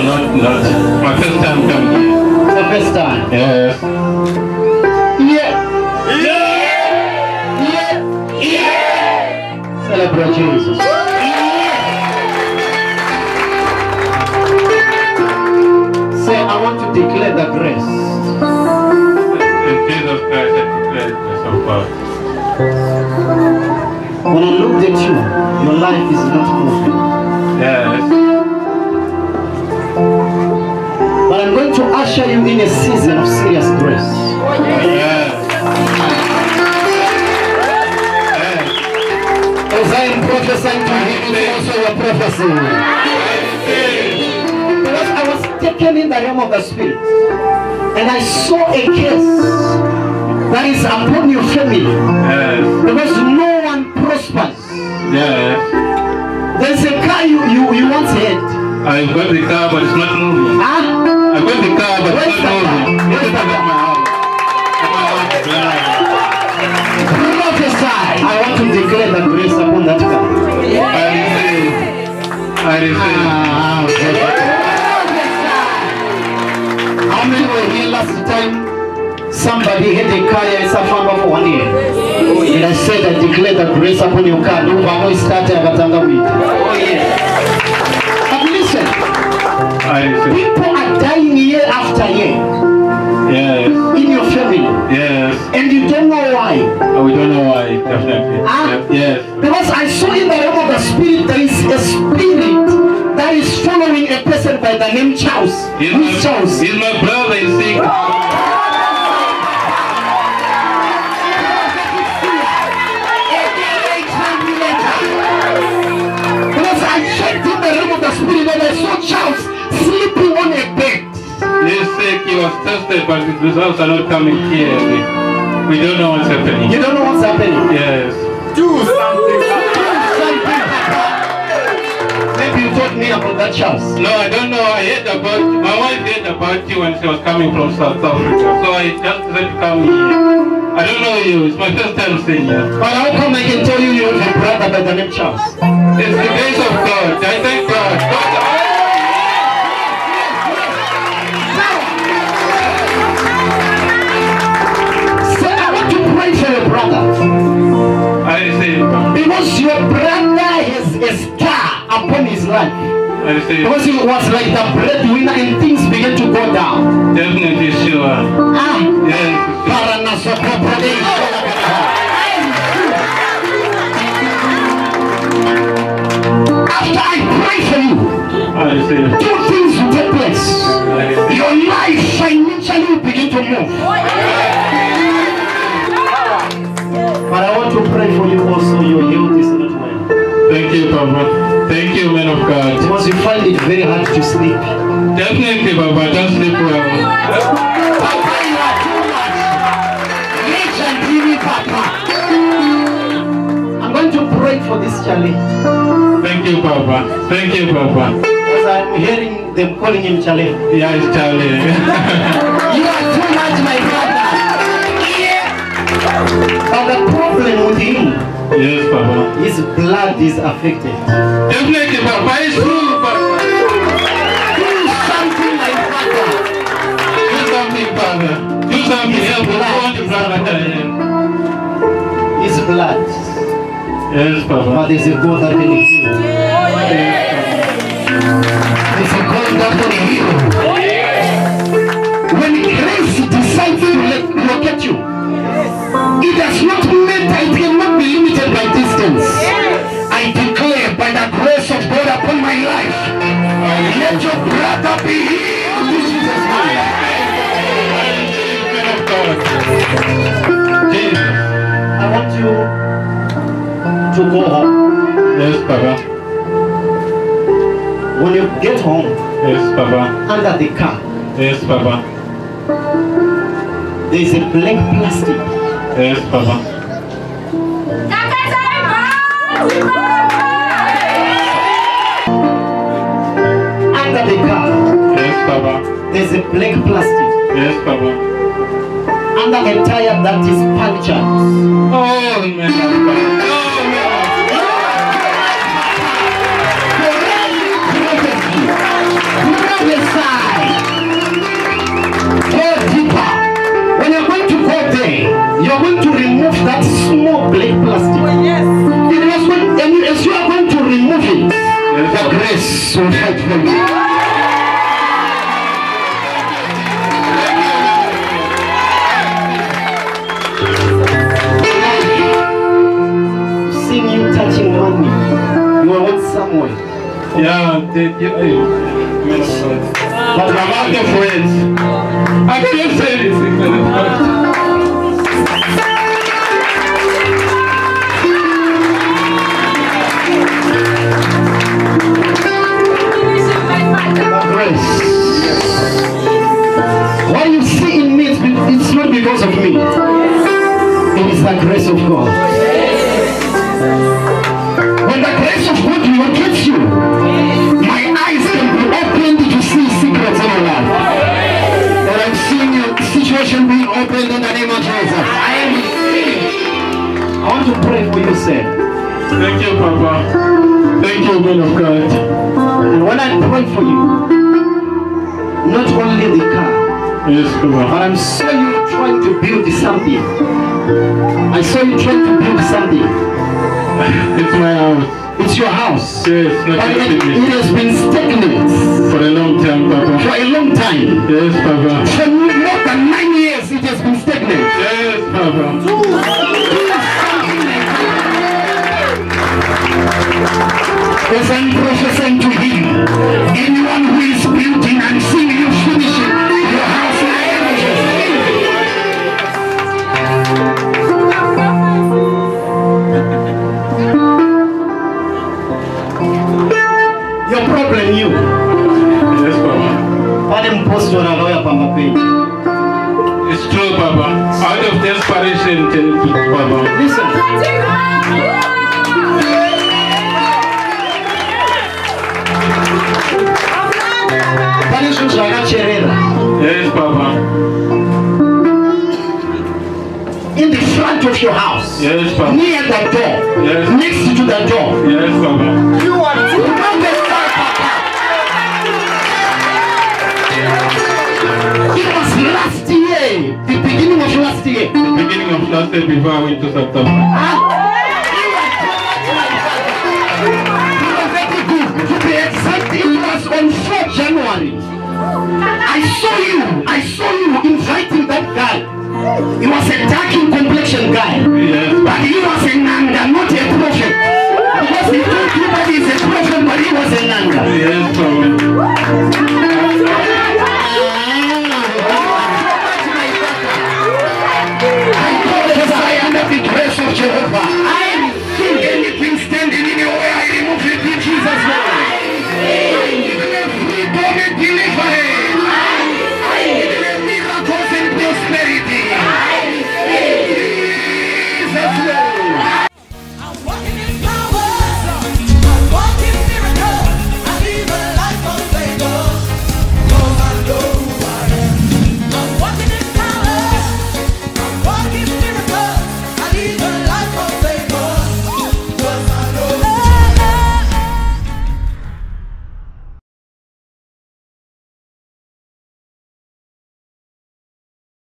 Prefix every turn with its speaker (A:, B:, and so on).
A: No, not, not. My first time coming here.
B: It's the first time.
A: Yes.
B: Yeah. Yeah. Yeah. Celebrate Jesus. Say, I want to declare the grace.
A: In Jesus Christ, I declare the grace of God.
B: When I looked at you, your life is not moving.
A: Yes.
B: But I'm going to usher you in a season of serious grace.
A: Yes.
B: As I am prophesying to him, it's also your prophecy. Because I was taken in the realm of the spirit, and I saw a case that is upon your family.
A: Yes.
B: Because no one prospers.
A: Yes.
B: There's a car you, you, you once had.
A: I've got the car, but it's not moving.
B: Huh?
A: I've got the car, but
B: Where's
A: it's
B: the
A: not
B: car?
A: moving.
B: Where's the
A: It's at my house. At my house. Yeah.
B: Prophesy. I want to declare the grace upon that car.
A: I receive. I receive.
B: Ah, okay. How many were here last time? Somebody a car here, safamba for one year. And I said, I declare the grace upon your car. No, but no start Oh,
A: we don't know why, definitely.
B: Ah.
A: Yes.
B: Because I saw in the realm of the spirit there is a spirit that is following a person by the name Charles.
A: He's
B: Who is Charles?
A: my, he's my brother in sick.
B: Because I checked in the realm of the spirit and I saw Charles sleeping on a bed.
A: He's sick, he was tested, but the results are not coming here. We, don't know what's happening.
B: You don't know what's happening.
A: Yes.
B: Do something. Maybe you told me about that chance.
A: No, I don't know. I heard about my wife heard about you when she was coming from South Africa. So I just decided to come here. I don't know you. It's my first time seeing you.
B: But how come I can tell you you have a brother by the name Charles?
A: It's the grace of God. I thank God. God
B: Because he was like the breadwinner and things began to go down.
A: Definitely sure.
B: Ah. After I pray for you, two things will take place. Your life financially will begin to move. But I want to pray for you also. Your health is not well.
A: Thank you, Papa. Thank you, man of God.
B: Because you find it very hard to sleep.
A: Definitely, Papa. Don't sleep well.
B: Papa, you are too much. Rich and dreamy Papa. I'm going to pray for this challenge.
A: Thank you, Papa. Thank you, Papa.
B: Because I'm hearing them calling him challenge.
A: Yeah, it's Charlie.
B: You are too much, my brother. But the problem with him,
A: yes, Papa.
B: his blood is affected.
A: Definitely, Papa. It's true, Papa.
B: Do something, my brother.
A: Do something, Father. Do something. Help us. I want to brother.
B: His blood.
A: Yes,
B: But
A: Papa.
B: there's a God that can heal. Let your brother be healed in Jesus' name.
A: Man of God. Jesus.
B: I want you to go home.
A: Yes, Papa.
B: When you get home,
A: Yes, Papa.
B: under the car,
A: Yes, Papa.
B: there is a black plastic.
A: Yes, Papa. Baba.
B: There's a black plastic.
A: Yes, Baba.
B: Under the tire that is punctured.
A: Oh, amen, oh, Baba. you are going to
B: remove that small black plastic. Oh, yes. And as you are going to remove it, the grace will you. Are what somewhere.
A: Yeah, the, yeah, yeah, man of God.
B: But about your friends,
A: I can't say anything, man of God.
B: grace. What you see in me, it's not because of me. It is the grace of God. You, my eyes can be opened to see secrets in your life. And I'm seeing your situation being opened in the name of Jesus. I am seeing I want to pray for you, sir.
A: Thank you, Papa. Thank you, man of God.
B: And when I pray for you, not only the car,
A: Yes.
B: But I'm saw you trying to build something. I saw you trying to build something.
A: It's my house.
B: It's your house.
A: Yes,
B: But it, it has been stagnant
A: For a long time, Papa.
B: for a long time.
A: Yes, Papa.
B: For more than nine years, it has been stagnant.
A: Yes, Papa.
B: As I'm prophesying to him, anyone who is building and seeing you
A: tell it to Papa.
B: Listen, pale zvinhu.
A: Yes, Papa.
B: In the front of your house,
A: Yes, Papa.
B: near the door,
A: Yes.
B: next to the door,
A: Yes, Papa.
B: you are Beginning of last year
A: before I went to South Africa.
B: To be exact, it on 4 January. I saw you, I saw you inviting that guy. He was a dark in complexion guy.
A: Yes,
B: But he was a nanga, not a prophet. Because he told you that he's a prophet, but he was a